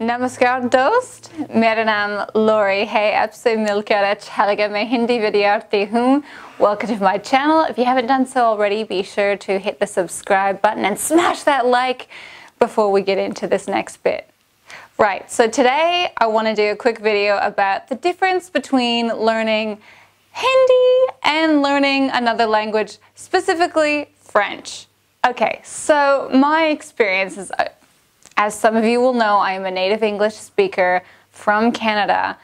नमस्कार दोस्त मेरा नाम Lori है आपसे मिलकर अच्छा लगा मैं हिंदी विद्यार्थी हूँ Welcome to my channel. If you haven't done so already, be sure to hit the subscribe button and smash that like before we get into this next bit. Right, so today I want to do a quick video about the difference between learning Hindi and learning another language, specifically French. Okay, so my experience is, uh, as some of you will know, I am a native English speaker from Canada.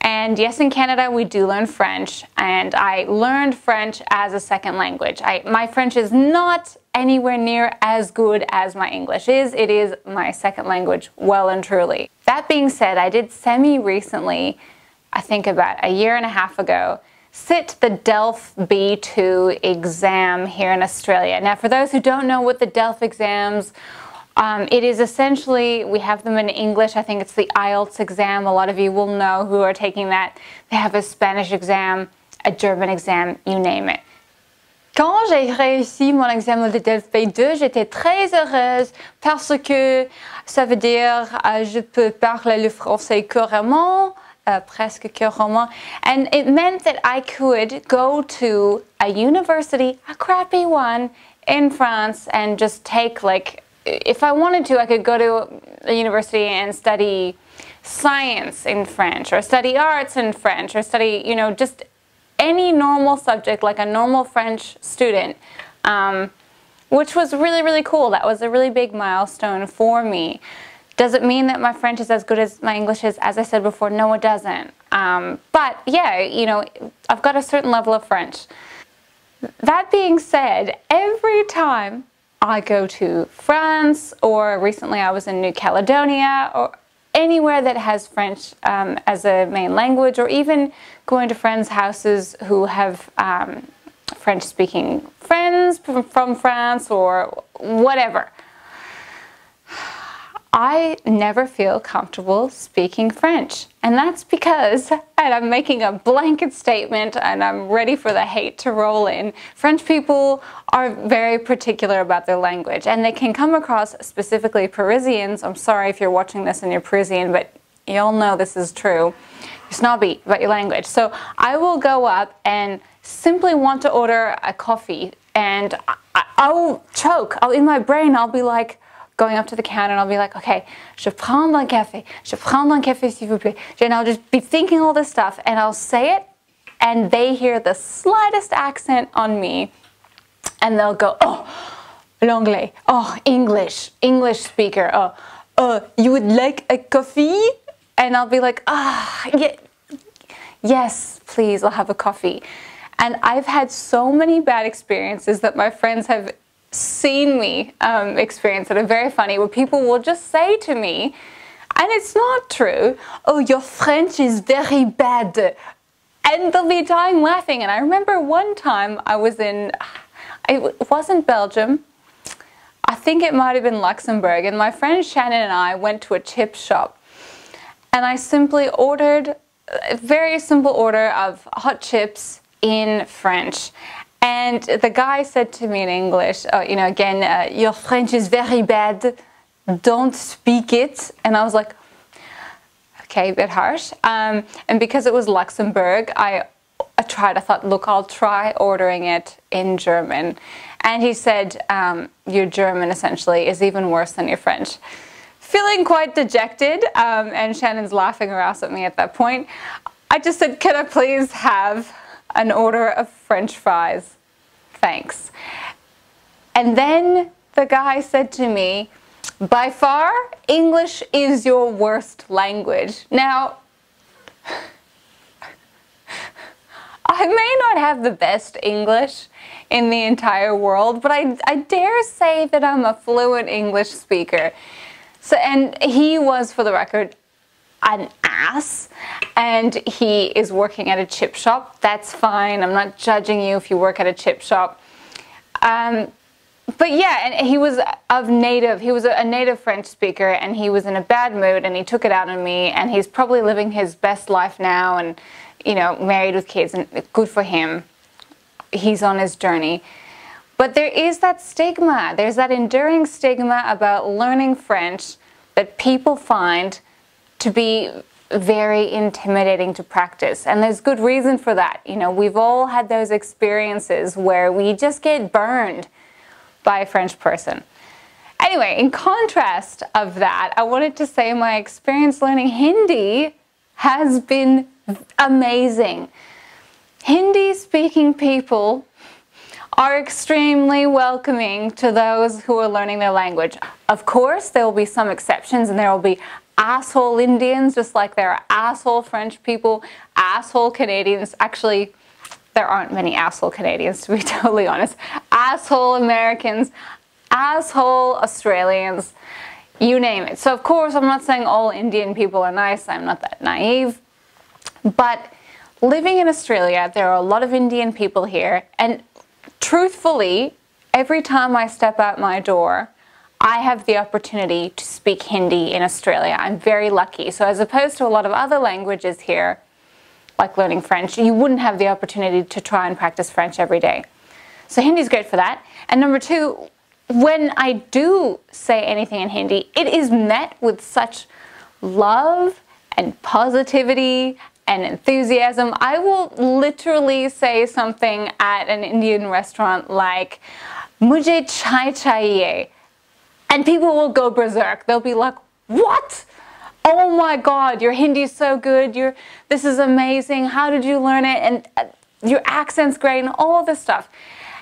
And yes, in Canada we do learn French, and I learned French as a second language. I, my French is not anywhere near as good as my English is. It is my second language, well and truly. That being said, I did semi recently, I think about a year and a half ago, sit the DELF B2 exam here in Australia. Now, for those who don't know what the DELF exams um, it is essentially, we have them in English. I think it's the IELTS exam. A lot of you will know who are taking that. They have a Spanish exam, a German exam, you name it. Quand j'ai réussi mon examen de DELF B2, j'étais très heureuse parce que ça veut dire euh, je peux parler le français couramment, uh, presque couramment. And it meant that I could go to a university, a crappy one, in France and just take like, if I wanted to, I could go to a university and study science in French or study arts in French or study, you know, just any normal subject like a normal French student, um, which was really, really cool. That was a really big milestone for me. Does it mean that my French is as good as my English is? As I said before, no, it doesn't. Um, but yeah, you know, I've got a certain level of French. That being said, every time I go to France, or recently I was in New Caledonia, or anywhere that has French um, as a main language, or even going to friends' houses who have um, French speaking friends from France or whatever. I never feel comfortable speaking French. And that's because, and I'm making a blanket statement and I'm ready for the hate to roll in, French people are very particular about their language and they can come across, specifically Parisians. I'm sorry if you're watching this and you're Parisian, but you'll know this is true. You're snobby about your language. So I will go up and simply want to order a coffee and I will choke. I'll, in my brain, I'll be like, going up to the counter and I'll be like, okay, je prends un café, je prends un café s'il vous plaît. And I'll just be thinking all this stuff and I'll say it and they hear the slightest accent on me and they'll go, oh, l'anglais, oh, English, English speaker, oh, oh, you would like a coffee? And I'll be like, ah, oh, yeah, yes, please, I'll have a coffee. And I've had so many bad experiences that my friends have seen me um, experience that are very funny where people will just say to me, and it's not true, oh, your French is very bad. And they'll be dying laughing. And I remember one time I was in, it wasn't Belgium, I think it might have been Luxembourg, and my friend Shannon and I went to a chip shop. And I simply ordered a very simple order of hot chips in French. And the guy said to me in English, uh, you know, again, uh, your French is very bad. Don't speak it. And I was like, okay, a bit harsh. Um, and because it was Luxembourg, I, I tried. I thought, look, I'll try ordering it in German. And he said, um, your German essentially is even worse than your French. Feeling quite dejected, um, and Shannon's laughing around at me at that point. I just said, can I please have an order of french fries. Thanks. And then the guy said to me, by far, English is your worst language. Now, I may not have the best English in the entire world, but I, I dare say that I'm a fluent English speaker. So, and he was, for the record, an ass and he is working at a chip shop. That's fine. I'm not judging you if you work at a chip shop. Um, but yeah, and he was of native, he was a native French speaker and he was in a bad mood and he took it out on me and he's probably living his best life now and, you know, married with kids and good for him. He's on his journey. But there is that stigma, there's that enduring stigma about learning French that people find to be very intimidating to practice. And there's good reason for that. You know, we've all had those experiences where we just get burned by a French person. Anyway, in contrast of that, I wanted to say my experience learning Hindi has been amazing. Hindi speaking people are extremely welcoming to those who are learning their language. Of course, there will be some exceptions and there will be asshole Indians, just like there are asshole French people, asshole Canadians. Actually, there aren't many asshole Canadians, to be totally honest. Asshole Americans, asshole Australians, you name it. So, of course, I'm not saying all Indian people are nice, I'm not that naive. But living in Australia, there are a lot of Indian people here, and truthfully, every time I step out my door, I have the opportunity to speak Hindi in Australia. I'm very lucky. So, as opposed to a lot of other languages here, like learning French, you wouldn't have the opportunity to try and practice French every day. So, Hindi is great for that. And number two, when I do say anything in Hindi, it is met with such love and positivity and enthusiasm. I will literally say something at an Indian restaurant like, Mujhe chai chahiye and people will go berserk. They'll be like, what? Oh my God, your Hindi is so good. You're, this is amazing. How did you learn it? And uh, your accent's great and all this stuff.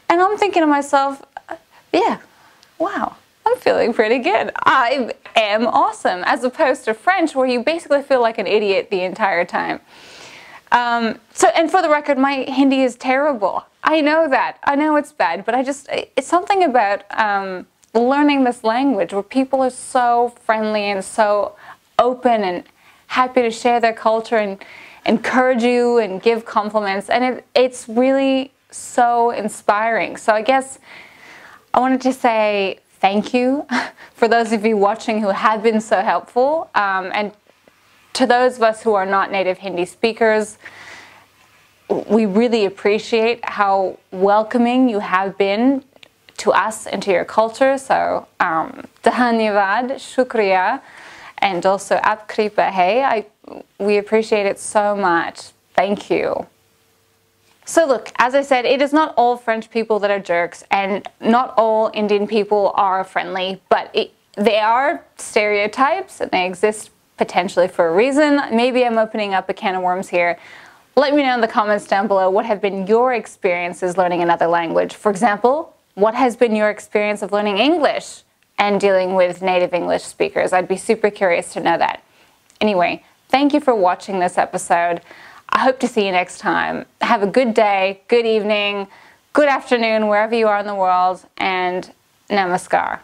And I'm thinking to myself, yeah, wow, I'm feeling pretty good. I am awesome. As opposed to French, where you basically feel like an idiot the entire time. Um, so, and for the record, my Hindi is terrible. I know that. I know it's bad, but I just, it's something about, um, learning this language where people are so friendly and so open and happy to share their culture and encourage you and give compliments. And it, it's really so inspiring. So I guess I wanted to say thank you for those of you watching who have been so helpful. Um, and to those of us who are not native Hindi speakers, we really appreciate how welcoming you have been to us and to your culture. So, um, shukriya, and also apkripa hey. I, we appreciate it so much. Thank you. So look, as I said, it is not all French people that are jerks, and not all Indian people are friendly, but it, they are stereotypes, and they exist potentially for a reason. Maybe I'm opening up a can of worms here. Let me know in the comments down below what have been your experiences learning another language. For example, what has been your experience of learning English and dealing with native English speakers? I'd be super curious to know that. Anyway, thank you for watching this episode. I hope to see you next time. Have a good day, good evening, good afternoon, wherever you are in the world, and namaskar.